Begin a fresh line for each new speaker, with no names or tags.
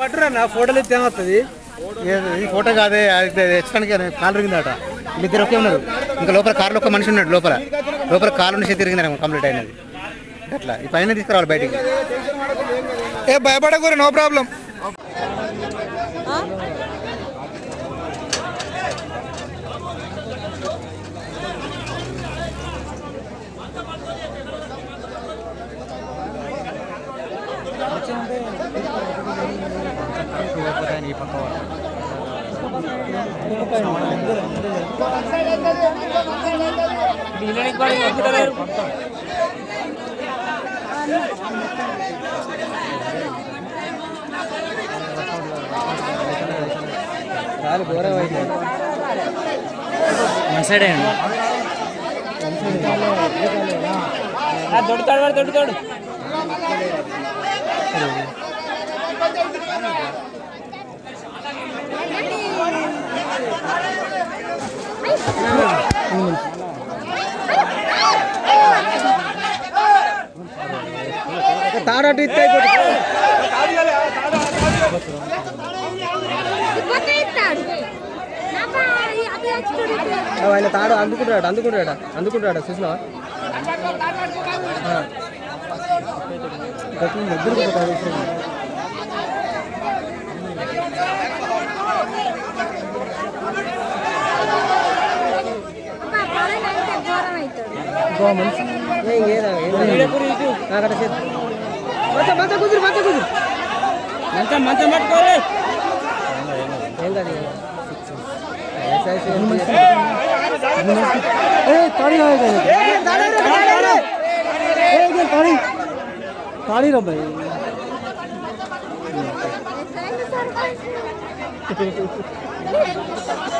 పట్టురా ఫోటోలు ఇస్తే ఏమవుతుంది
ఈ ఫోటో కాదే అది తెచ్చడానికి కాలు తిరిగిందట ఇద్దరు ఒకే ఉన్నారు. ఇంకా లోపల కార్లో ఒక మనిషి ఉన్నాడు లోపల. లోపల కాలు నుంచి తిరిగింది కంప్లీట్ అయినది. అట్లా. ఈ పైన తీసుకురావాలి బయటికి.
ఏ భయపడకూరు నో ప్రాబ్లం.
దొడుతాడు దొడుతాడు
తాడటు ఇస్తే ఆయన తాడు అందుకుంటాడు అందుకుంటాడు అందుకుంటాడు చూసినావా? మంచి కుదురు మంచి కుదురు
మంచం మంచం పట్టుకోలే
ఏం కాదు తాళీ రబ్బాయి
Thank you, sir.